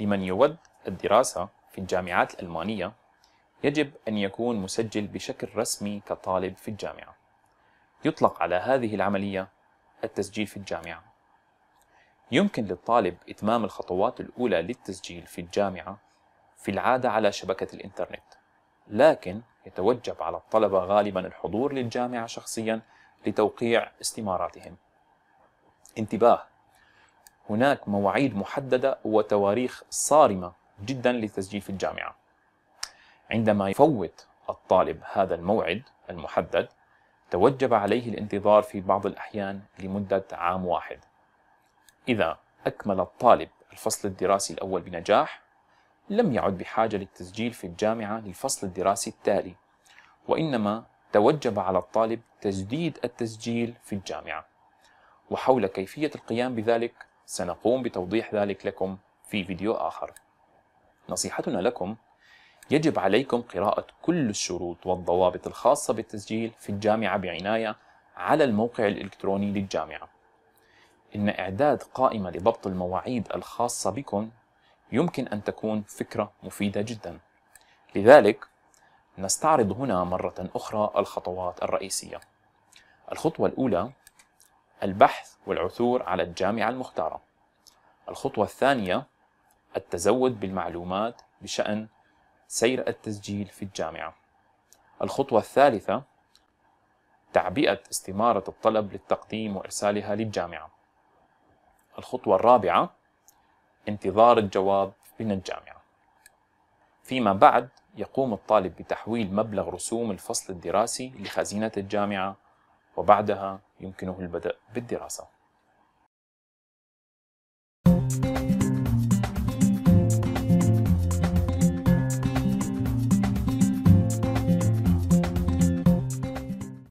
لمن يود الدراسة في الجامعات الألمانية يجب أن يكون مسجل بشكل رسمي كطالب في الجامعة. يطلق على هذه العملية التسجيل في الجامعة. يمكن للطالب إتمام الخطوات الأولى للتسجيل في الجامعة في العادة على شبكة الإنترنت لكن يتوجب على الطلبة غالبا الحضور للجامعة شخصيا لتوقيع استماراتهم. انتباه هناك مواعيد محددة وتواريخ صارمة جدا للتسجيل في الجامعة. عندما يفوت الطالب هذا الموعد المحدد توجب عليه الانتظار في بعض الأحيان لمدة عام واحد. إذا أكمل الطالب الفصل الدراسي الأول بنجاح لم يعد بحاجة للتسجيل في الجامعة للفصل الدراسي التالي وإنما توجب على الطالب تجديد التسجيل في الجامعة. وحول كيفية القيام بذلك سنقوم بتوضيح ذلك لكم في فيديو آخر. نصيحتنا لكم يجب عليكم قراءة كل الشروط والضوابط الخاصة بالتسجيل في الجامعة بعناية على الموقع الإلكتروني للجامعة. إن إعداد قائمة لضبط المواعيد الخاصة بكم يمكن أن تكون فكرة مفيدة جدا. لذلك نستعرض هنا مرة أخرى الخطوات الرئيسية. الخطوة الأولى البحث والعثور على الجامعة المختارة. الخطوة الثانية التزود بالمعلومات بشأن سير التسجيل في الجامعة. الخطوة الثالثة تعبئة استمارة الطلب للتقديم وإرسالها للجامعة. الخطوة الرابعة انتظار الجواب من الجامعة. فيما بعد يقوم الطالب بتحويل مبلغ رسوم الفصل الدراسي لخزينة الجامعة وبعدها يمكنه البدء بالدراسة.